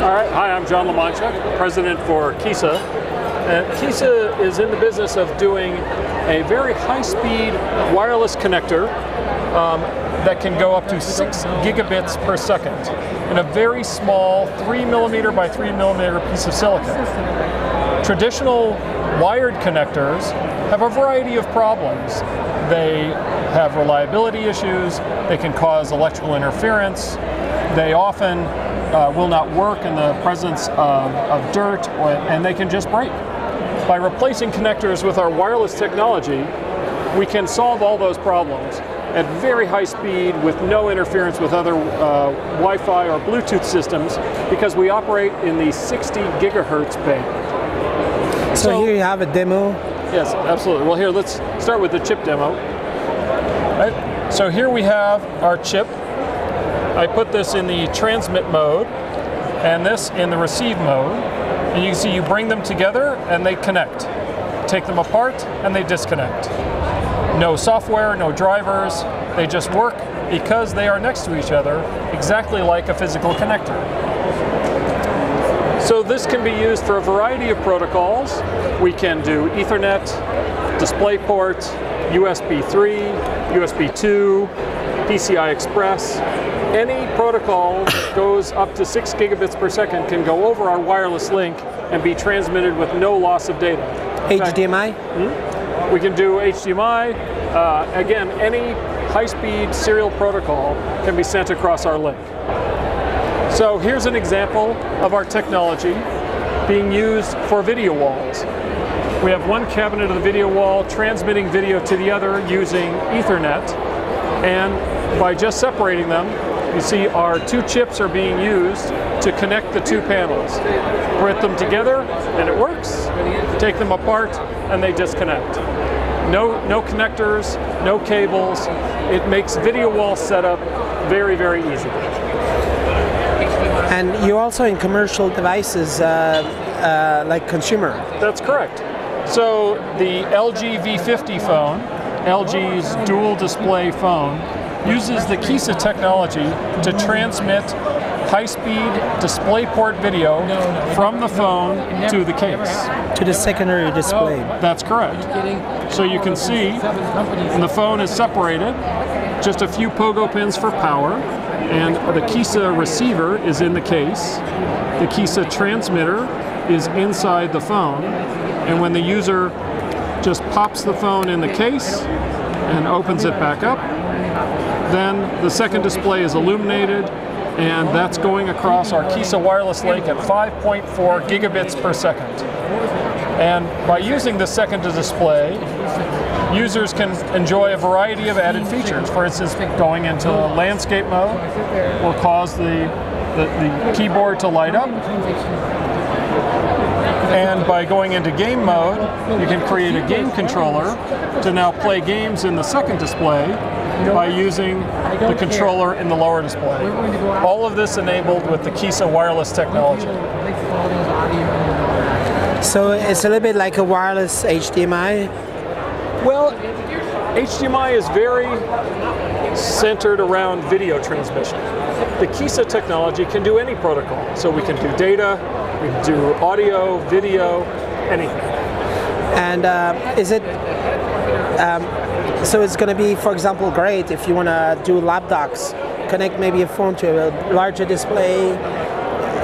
All right, hi, I'm John LaMancha, president for Keyssa. And Keyssa is in the business of doing a very high-speed wireless connector um, that can go up to six gigabits per second in a very small three millimeter by three millimeter piece of silicon. Traditional wired connectors have a variety of problems. They have reliability issues, they can cause electrical interference, they often uh, will not work in the presence of, of dirt, or, and they can just break. By replacing connectors with our wireless technology, we can solve all those problems at very high speed with no interference with other uh, Wi-Fi or Bluetooth systems because we operate in the 60 gigahertz band. So, so here you have a demo. Yes, absolutely. Well, here let's start with the chip demo. Right. So here we have our chip I put this in the transmit mode and this in the receive mode. And you can see you bring them together and they connect. Take them apart and they disconnect. No software, no drivers, they just work because they are next to each other, exactly like a physical connector. So this can be used for a variety of protocols. We can do Ethernet, DisplayPort, USB 3, USB 2, PCI Express, any protocol that goes up to six gigabits per second can go over our wireless link and be transmitted with no loss of data. HDMI? Hmm? We can do HDMI. Uh, again, any high-speed serial protocol can be sent across our link. So here's an example of our technology being used for video walls. We have one cabinet of the video wall transmitting video to the other using Ethernet, and by just separating them, you see our two chips are being used to connect the two panels. Put them together and it works. Take them apart and they disconnect. No, no connectors, no cables. It makes video wall setup very, very easy. And you're also in commercial devices uh, uh, like consumer. That's correct. So the LG V50 phone, LG's dual display phone, uses the Keyssa technology to transmit high-speed DisplayPort video from the phone to the case. To the secondary display. That's correct. So you can see when the phone is separated, just a few pogo pins for power, and the Keyssa receiver is in the case. The Keyssa transmitter is inside the phone, and when the user just pops the phone in the case and opens it back up, then the second display is illuminated and that's going across our Keyssa wireless link at 5.4 gigabits per second. And by using the second display, users can enjoy a variety of added features. For instance, going into landscape mode will cause the, the, the keyboard to light up. And by going into game mode, you can create a game controller to now play games in the second display by using the controller in the lower display. All of this enabled with the Keyssa wireless technology. So it's a little bit like a wireless HDMI? Well, HDMI is very centered around video transmission. The Keyssa technology can do any protocol. So we can do data, we can do audio, video, anything. And uh, is it um, so it's going to be, for example, great if you want to do lab docs, connect maybe a phone to a larger display,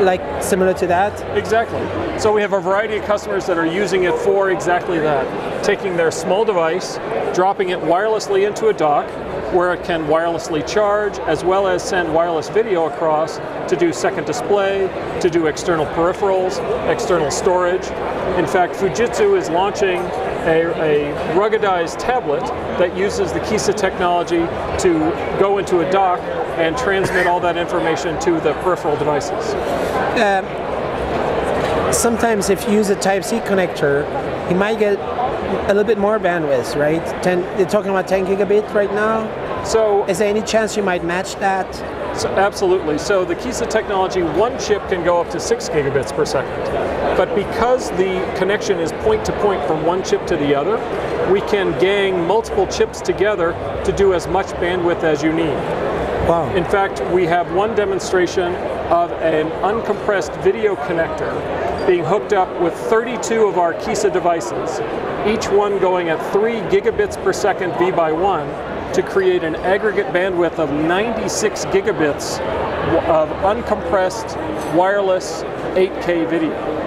like similar to that? Exactly. So we have a variety of customers that are using it for exactly that. Taking their small device, dropping it wirelessly into a dock, where it can wirelessly charge as well as send wireless video across to do second display, to do external peripherals, external storage. In fact, Fujitsu is launching a, a, ruggedized tablet that uses the Keyssa technology to go into a dock and transmit all that information to the peripheral devices. Uh, sometimes if you use a Type-C connector, you might get a little bit more bandwidth, right? 10, they're talking about 10 gigabit right now. So, is there any chance you might match that? So absolutely. So the Keyssa technology, one chip can go up to six gigabits per second. But because the connection is point to point from one chip to the other, we can gang multiple chips together to do as much bandwidth as you need. Wow. In fact, we have one demonstration of an uncompressed video connector being hooked up with 32 of our Keyssa devices, each one going at 3 gigabits per second V by 1 to create an aggregate bandwidth of 96 gigabits of uncompressed wireless 8K video.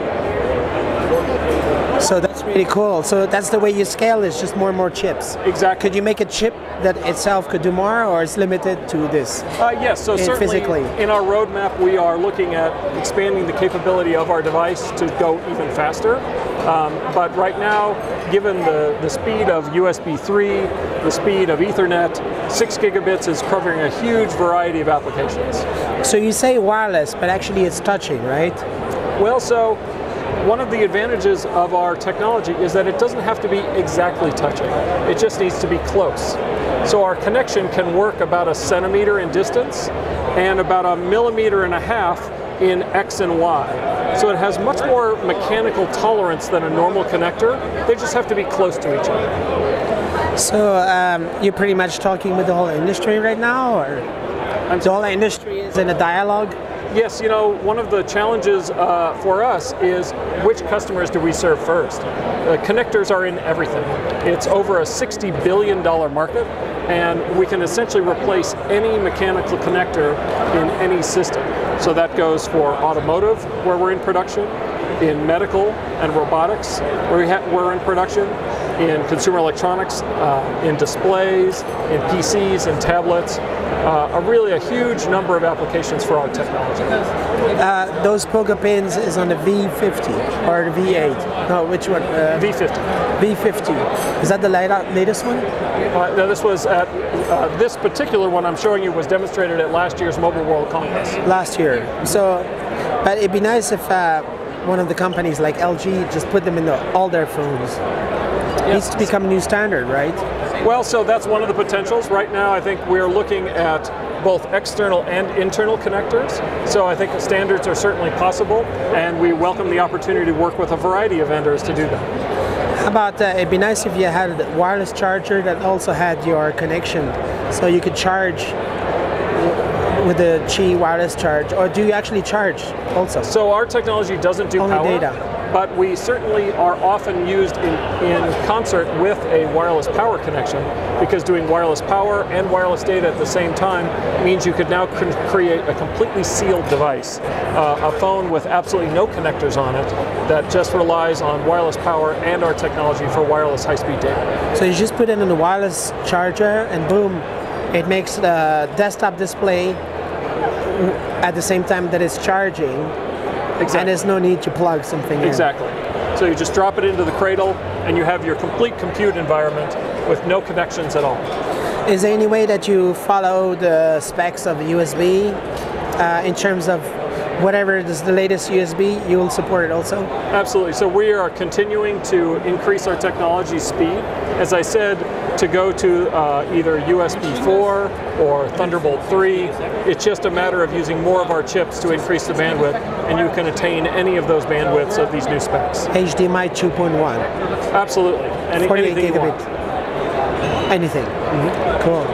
So that's really cool. So that's the way you scale is just more and more chips. Exactly. Could you make a chip that itself could do more, or is limited to this? Uh, yes. So certainly physically. in our roadmap, we are looking at expanding the capability of our device to go even faster. Um, but right now, given the, the speed of USB 3, the speed of Ethernet, 6 gigabits is covering a huge variety of applications. So you say wireless, but actually it's touching, right? Well, so one of the advantages of our technology is that it doesn't have to be exactly touching. It just needs to be close. So our connection can work about a centimeter in distance and about a millimeter and a half in X and Y. So it has much more mechanical tolerance than a normal connector. They just have to be close to each other. So um, you're pretty much talking with the whole industry right now, or the whole industry is in a dialogue? Yes, you know, one of the challenges uh, for us is which customers do we serve first? Connectors are in everything. It's over a $60 billion market, and we can essentially replace any mechanical connector in any system. So that goes for automotive, where we're in production, in medical and robotics, where we we're in production, in consumer electronics, uh, in displays, in PCs and tablets, uh, a really a huge number of applications for our technology. Uh, those pogo pins is on the V50 or the V8? No, which one? Uh, V50. V50. Is that the latest one? Uh, no, this was at uh, this particular one I'm showing you was demonstrated at last year's Mobile World Congress. Last year. So, but it'd be nice if uh, one of the companies like LG just put them in the, all their phones. It needs to become a new standard, right? Well, so that's one of the potentials. Right now, I think we're looking at both external and internal connectors. So I think standards are certainly possible, and we welcome the opportunity to work with a variety of vendors to do that. How about uh, it'd be nice if you had a wireless charger that also had your connection, so you could charge with the Qi wireless charge, or do you actually charge also? So our technology doesn't do Only power. data but we certainly are often used in, in concert with a wireless power connection because doing wireless power and wireless data at the same time means you could now create a completely sealed device, uh, a phone with absolutely no connectors on it that just relies on wireless power and our technology for wireless high-speed data. So you just put it in a wireless charger and boom, it makes the desktop display at the same time that it's charging Exactly. And there's no need to plug something exactly. in. Exactly. So you just drop it into the cradle and you have your complete compute environment with no connections at all. Is there any way that you follow the specs of USB uh, in terms of whatever is the latest USB, you will support it also? Absolutely. So we are continuing to increase our technology speed. As I said, to go to uh, either USB 4 or Thunderbolt 3, it's just a matter of using more of our chips to increase the bandwidth, and you can attain any of those bandwidths of these new specs. HDMI 2.1. Absolutely. Any, 48 gigabit. Anything. Mm -hmm. Cool.